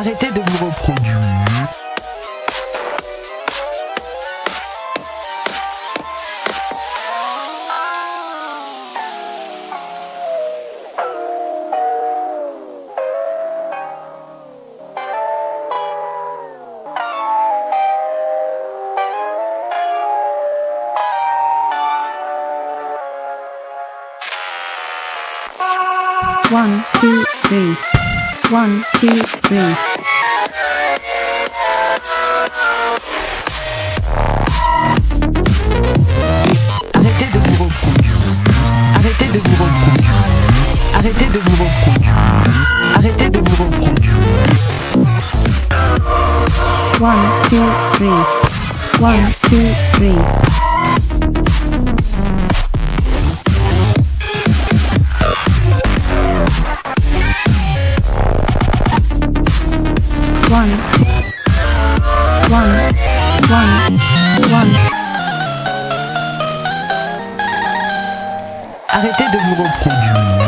Arrêtez de vous reproduire. One, two, three. One, two, three. Two, three. One, two, three. Arrêtez de vous reproduire.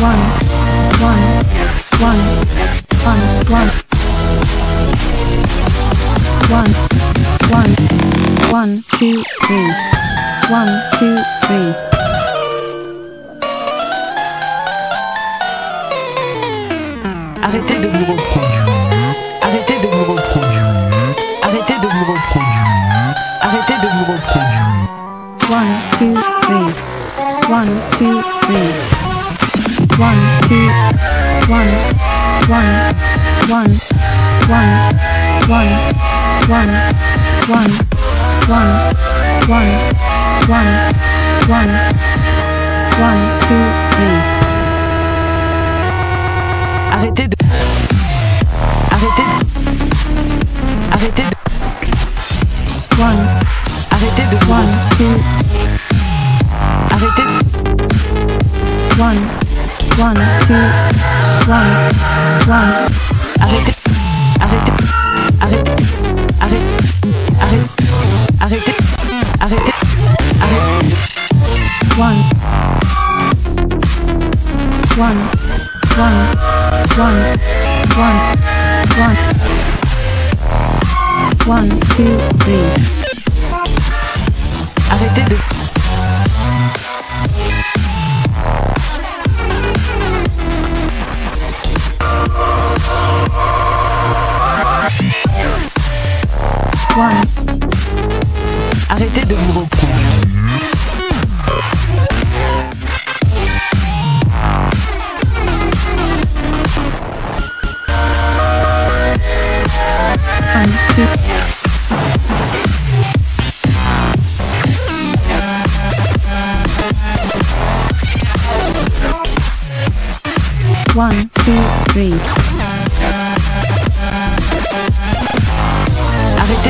one, one, one, one, one. One, one, one, two, three. One, two, three. Arrêtez de vous reproduire. Arrêtez de. Arrêtez de. Arrêtez de one, two, one, one. Arrêtez, arrêtez, arrêtez, arrêtez, arrêtez, arrêtez, arrêtez, arrêtez. One, one, one, one, one, one. One, two, three. Arrêtez de... one, Arrêtez de vous reproduire. one, two, one, two, three,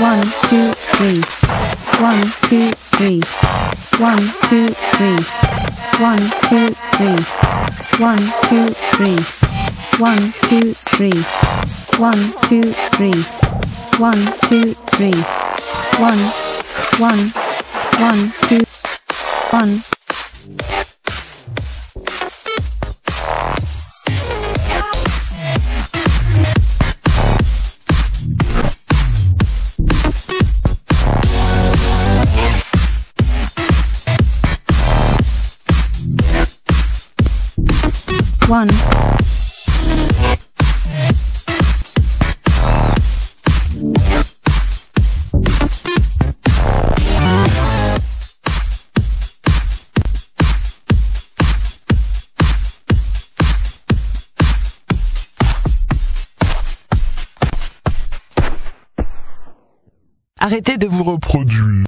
One, two, three. One, two, three. One, two, three. One, two, three. One, two, three. One, two, three. One, two, three. One, two, three. One, one, one, two, one. Arrêtez de vous reproduire.